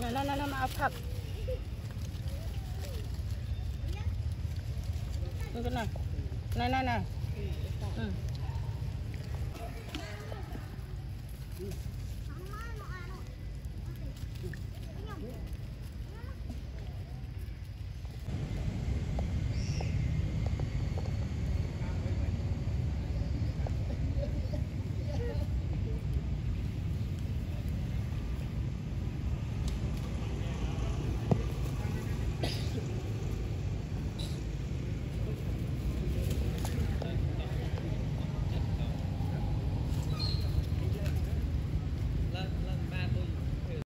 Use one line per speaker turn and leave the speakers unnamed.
นั่นนั่นนั่นมาเอาผักนี่ก็หนะนั่นนั่นนั่